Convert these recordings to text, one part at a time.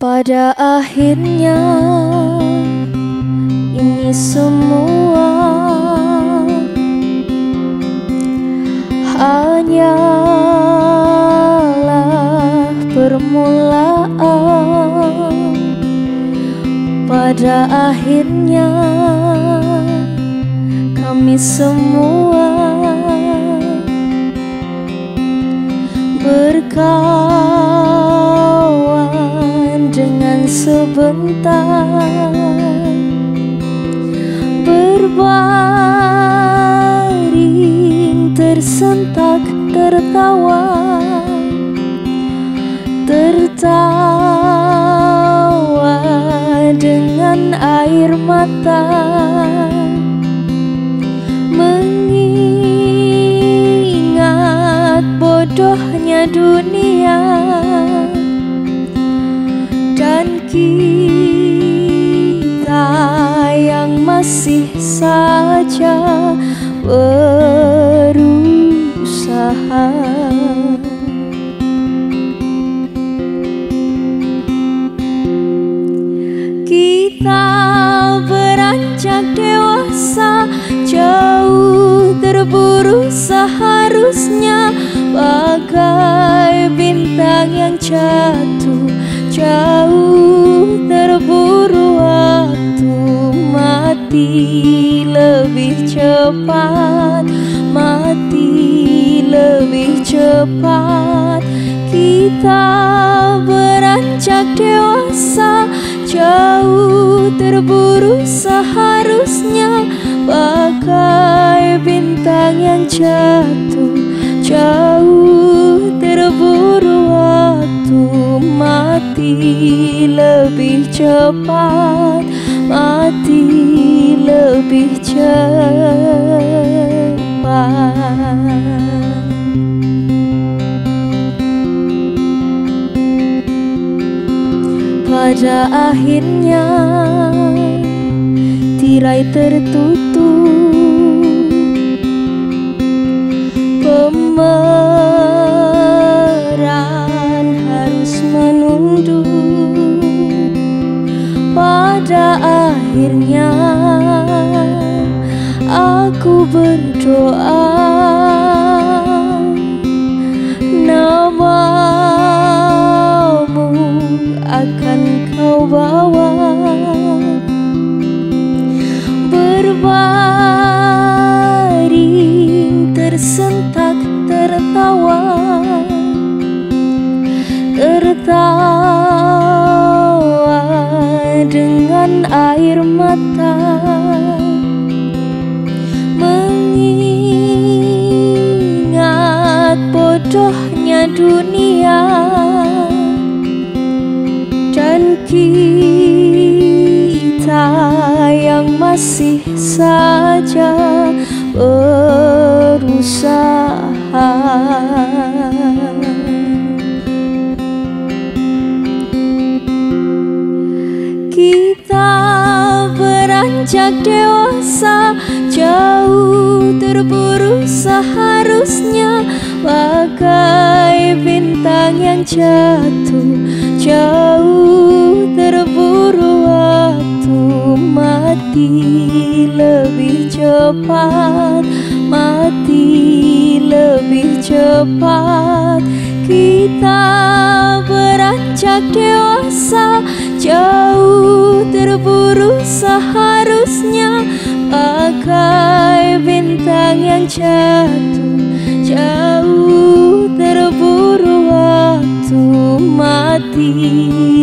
Pada akhirnya ini semua hanyalah permulaan. Pada akhirnya kami semua berkawan sebentar. Berbaring tersentak tertawa. Tertawa dengan air mata masih saja berusaha. Kita beranjak dewasa jauh terburu seharusnya mati lebih cepat mati lebih cepat. Kita beranjak dewasa jauh terburu seharusnya. Bagai bintang yang jatuh jauh terburu waktu. Mati lebih cepat lebih cepat. Pada akhirnya tirai tertutup. Pemeran harus menunduk. Pada akhirnya aku berdoa namamu akan kau bawa. Berbaring tersentak tertawa. Tertawa dengan air mata mengingat bodohnya dunia dan kita yang masih saja berusaha. Kita beranjak dewasa jauh terburu seharusnya. Bagai bintang yang jatuh jauh terburu waktu mati. Lebih cepat mati. Lebih cepat kita beranjak dewasa. Jauh jatuh jauh terburu waktu mati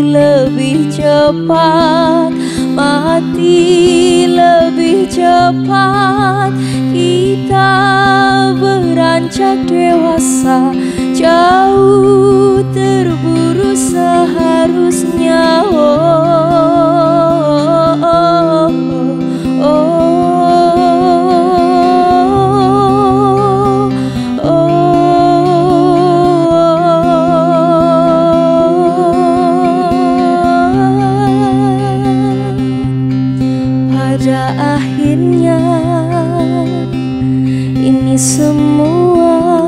lebih cepat mati lebih cepat. Kita beranjak dewasa jauh terburu seharusnya. Oh, semua.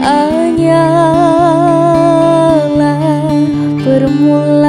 Hanyalah bermula